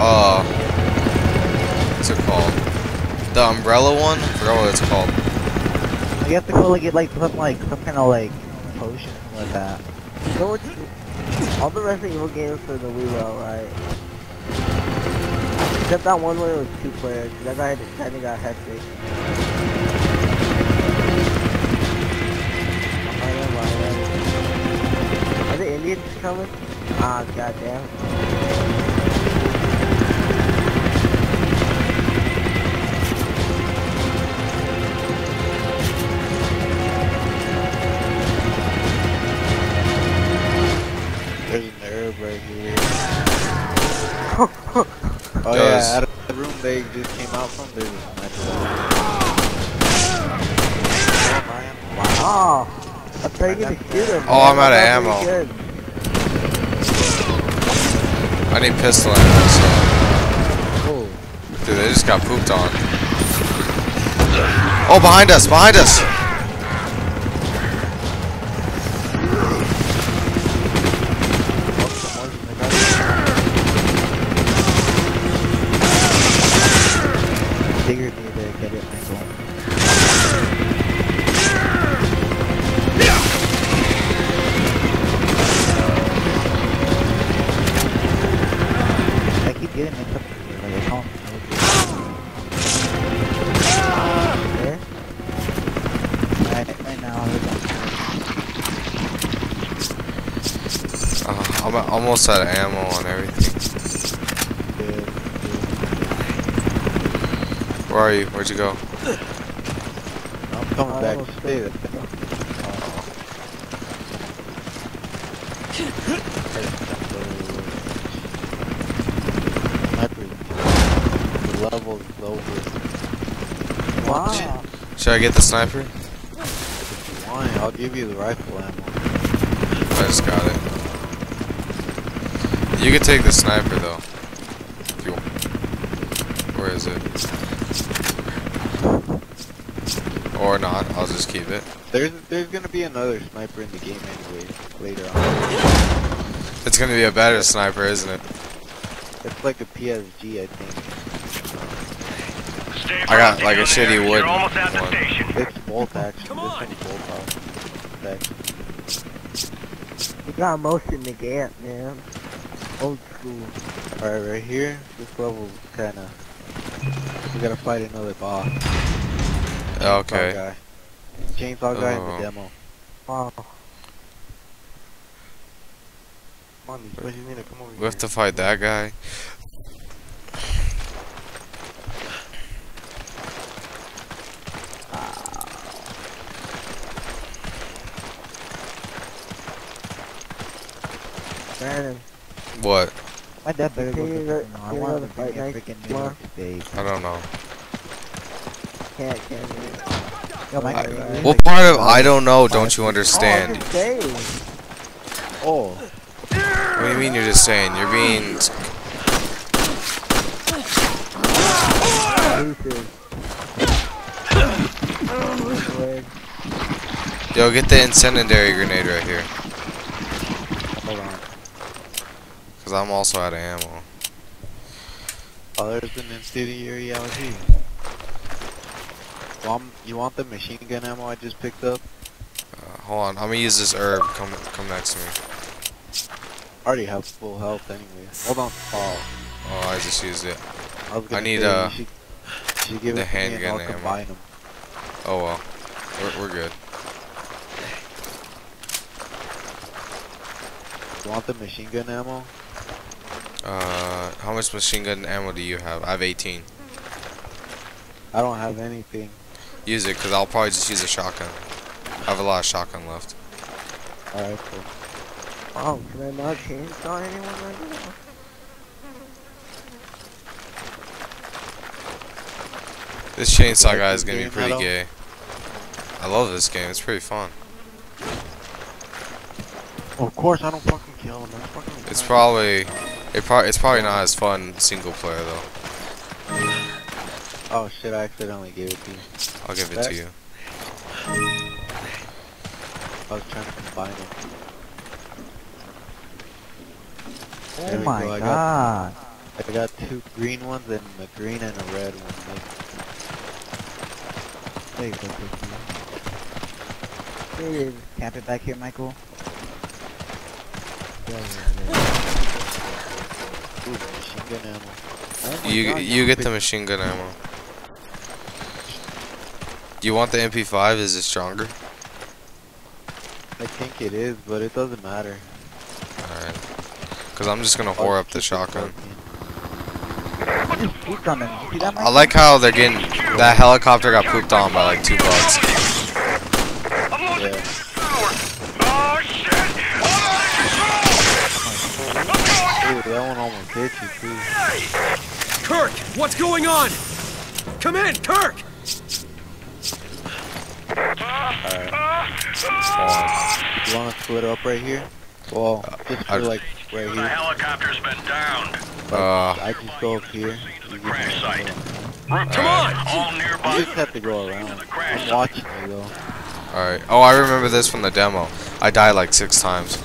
uh, what's it called? The umbrella one? I forgot what it's called. You have to go like get like some like some kind of like potion like that. So all the Resident Evil games for the Wii U, right? Except that one where it was two players. That guy kind of got hectic. Are the Indians coming? Ah, goddamn. Room they just came out from, there's a sniper. Wow. I thought you were gonna shoot him. Oh, I'm out of ammo. I need pistol ammo, so. Oh, Dude, they just got pooped on. Oh, behind us, behind us! I'm almost out of ammo on everything. Where are you? Where'd you go? I'm coming I back. almost Stay there. The level's over. Wow. Should I get the sniper? If you want, I'll give you the rifle ammo. I just got it. You can take the sniper though. If you Where is it? Or not, I'll just keep it. There's there's gonna be another sniper in the game anyway later on. It's gonna be a better sniper, isn't it? It's like a PSG, I think. Stay I got, like, a shitty wood You're almost at the station. It's bolt action. This one's bolt action. We got most in the gap, man. Old school. Alright, right here, this level's kinda. We gotta fight another boss. Oh, Chainsaw Okay. Guy. Chainsaw guy in Oh. the demo. Wow. Come on, these bitches need to come over We have to fight that guy. Brandon, What? my dad better go Can get go- I want to to bring a freaking New? York steak. I don't know. Can't, can't. Yo, my I- God. What part of I don't know don't you understand? I'm just saying. Oh, What do you mean you're just saying? You're being Lucid. Word. Yo, get the incendiary grenade right here. hold on. Cause I'm also out of ammo. Oh, there's an incendiary out here. You want the machine gun ammo I just picked up? Uh, hold on, I'm gonna use this herb. Come, come next to me. I already have full health anyway. Hold on. Oh, Oh, I just used it. I was gonna need, uh, you should, you should give the it to me and handgun ammo. combine them. Oh well, we're, we're good. You want the machine gun ammo? Uh, how much machine gun ammo do you have? I have 18. I don't have anything. Use it, cause I'll probably just use a shotgun. I have a lot of shotgun left. Alright, cool. Oh, can I not chainsaw anyone right now? This chainsaw guy is gonna be pretty gay. I love this game. It's pretty fun. Of course, I don't fucking kill him. Fucking. It's probably, it pro it's probably not as fun single player though. Oh shit! I accidentally gave it to you. I'll give it That- to you. I was trying to combine them. There Oh we my go, I got- god. I got two green ones and a green and a red one. There you go, Cookie. There it is. Camp it back here, Michael. Yeah, yeah, yeah. Ooh, machine gun ammo. Oh You God, you get the machine gun ammo. Do you want the MP5? Is it stronger? I think it is, but it doesn't matter. Alright. Cause I'm just gonna oh, whore up the shotgun. I just pooped on them. You see that, I like how they're getting that helicopter got pooped on by like two bucks. Yeah. Ooh, that one almost hit you too. Kirk, what's going on? Come in, Kirk! You wanna split up right here? Well, just for I'd- like right here. The helicopter's been downed. Uh. I just go up here. You just, Crash site. Come on! All you just have to go around. I'm watching you though. Alright. Oh, I remember this from the demo. I died like six times.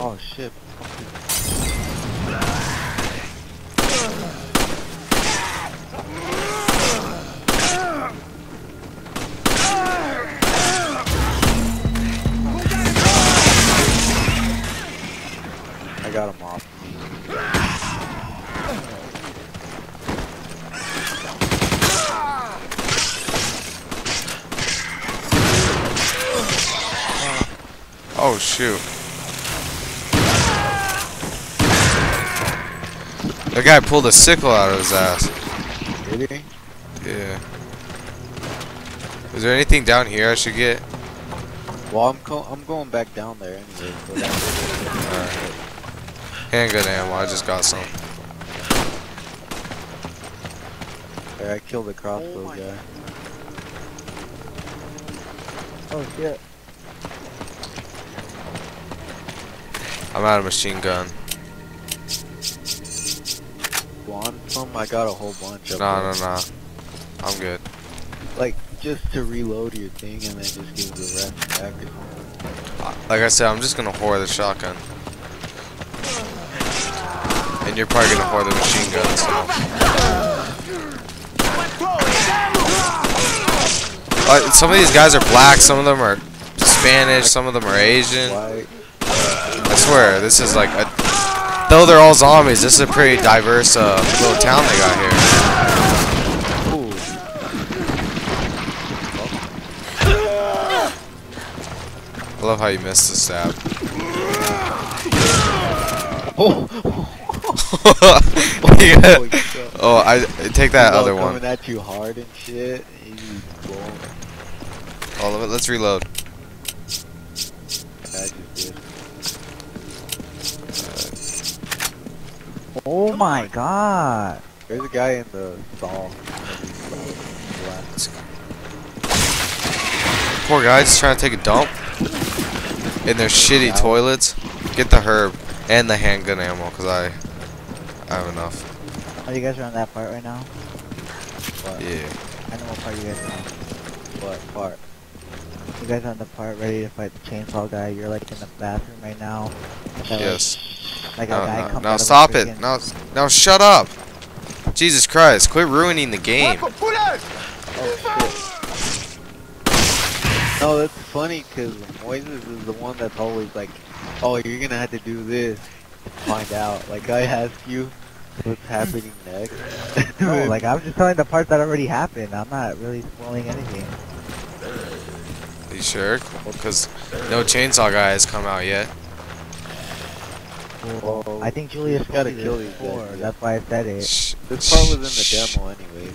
Oh shit. I got him off. Oh shoot. That guy pulled a sickle out of his ass. Did he? Yeah. Is there anything down here I should get? Well, I'm go I'm going back down there anyway. So that's Alright. Handgun ammo, I just got some. There, I killed the crossbow oh my guy. Oh shit. I'm out of machine gun. Want some? I got a whole bunch of No, them. no, no. I'm good. Like, just to reload your thing and then just give the rest back. Like I said, I'm just gonna whore the shotgun. And you're probably gonna whore the machine gun, so. Uh, some of these guys are black, some of them are Spanish, some of them are Asian. I swear, this is like a. Though they're all zombies, this is a pretty diverse uh, little town they got here. Ooh, I love how you missed the stab. oh, You got- holy shit. oh, I take that other coming one. at you hard and shit. and you blown. All of it. Let's reload. Did. Oh my god. There's a guy in the stall. Poor guy just trying to take a dump in their shitty toilets. Get the herb and the handgun ammo, cause I, I have enough. Are you guys around that part right now? What? Yeah. I know what part you guys are on. What part? You guys are on the part ready to fight the chainsaw guy. You're like in the bathroom right now. That, Yes. Like a No, guy no, comes no, out of a stop it. freaking- No, no, shut up. Jesus Christ, quit ruining the game. Oh. No, that's funny because Moises is the one that's always like, oh, you're gonna have to do this to find out. Like, I ask you what's happening next. No, like I'm just telling the parts that already happened. I'm not really spoiling anything. You sure? Because no chainsaw guy has come out yet. Well, I think Julius gotta told you kill these before. guys. That's why I said it. Shh, This part was in the demo anyway.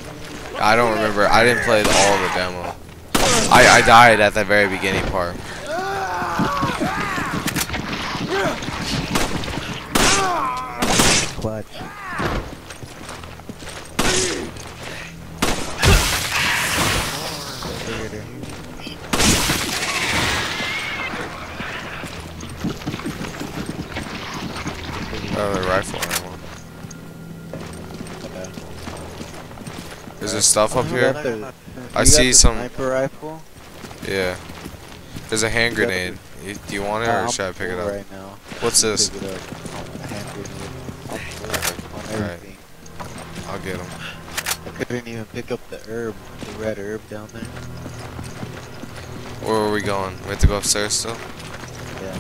I don't remember. I didn't play all the demo. I, I died at the very beginning part. Clutch. Oh, the rifle ammo. Is there stuff up here? The- I see some- Sniper rifle. Yeah. There's a hand grenade. You, do you want it or should I pick it up? Right now. What's this? Pick it up. A hand grenade. I'm get him. I couldn't even pick up the herb, the red herb down there. Where are we going? We have to go upstairs still? Yeah.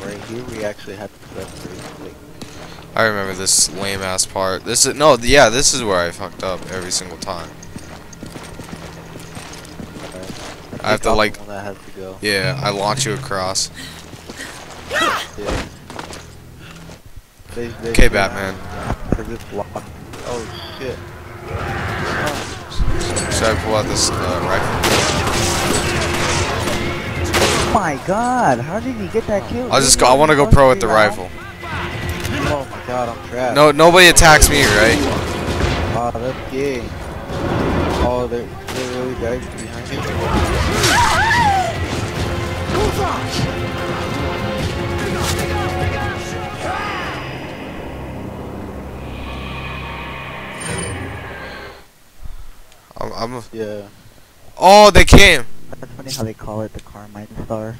Right here we actually have to separate. I remember this lame ass part. This is no, yeah, this is where I fucked up every single time. I have to like, one that has to go. yeah, I launch you across. Yeah. Okay, Batman. Cause it's locked. Oh shit. Should I pull out this uh, rifle? Oh my god, how did he get that kill? I'll just go. I want to go pro with the rifle. Oh my god, I'm trapped. No, nobody attacks me, right? Ah, that's gay. Oh, there, there really guys behind me. I'm. I'm Yeah. oh, they came. That's funny how they call it the Carmine Star.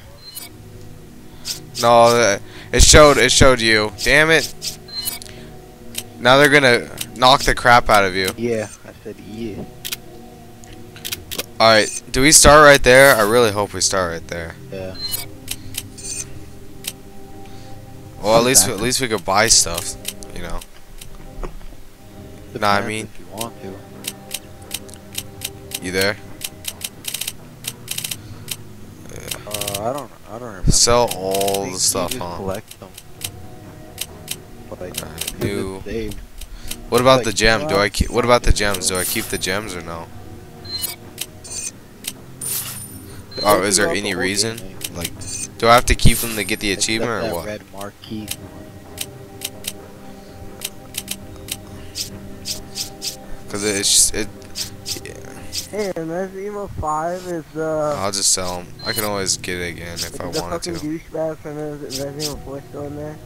No, it showed. It showed you. Damn it. Now they're gonna knock the crap out of you. Yeah, I said yeah. All right. Do we start right there? I really hope we start right there. Yeah. Well, at least at least we could buy stuff. You know. Nah, I mean- If you want to. You there? Uh, I don't, I don't remember. Sell all the stuff, just huh? collect them. But I Alright, new- What about Like, the gem? Do I keep? What about the gems? Do I keep the gems or no? Oh, is there any reason? like, do I have to keep them to get the achievement or what? Red marquee. Because it's just, it. Hey, Resident Evil 5 is the, I'll just sell them. I can always get it again if I is I the wanted fucking to. douchebag from Resident Evil 4 still in there?